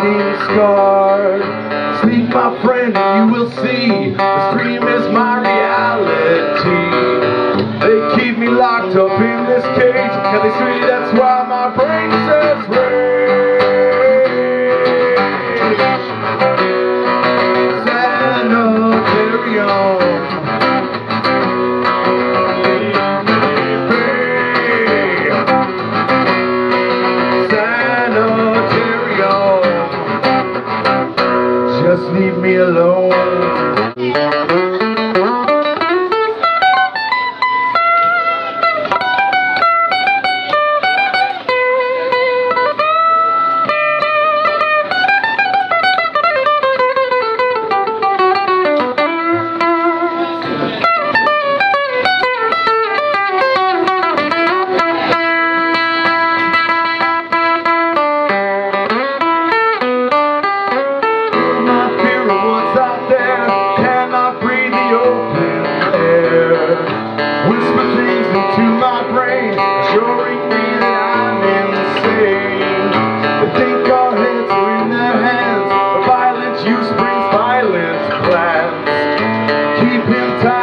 body scarred. My friend, and you will see. The stream is my Just leave me alone.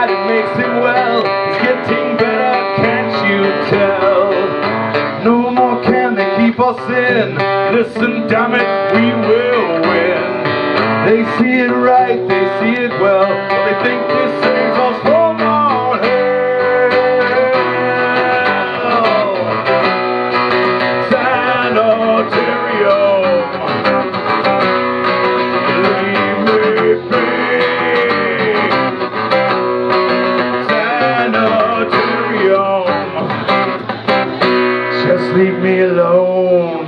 Tight, it makes him well. He's getting better, can't you tell? No more can they keep us in. Listen, damn it, we will win. They see it right, they see it well. leave me alone.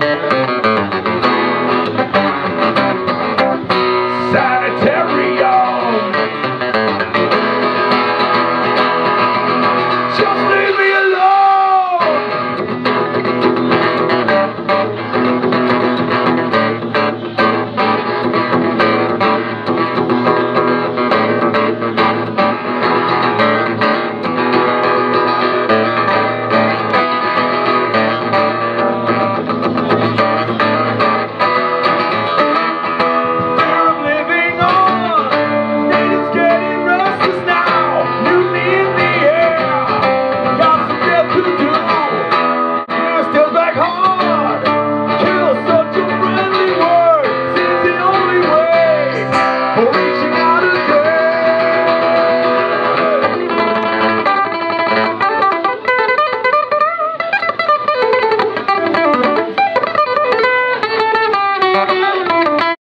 Sanitary.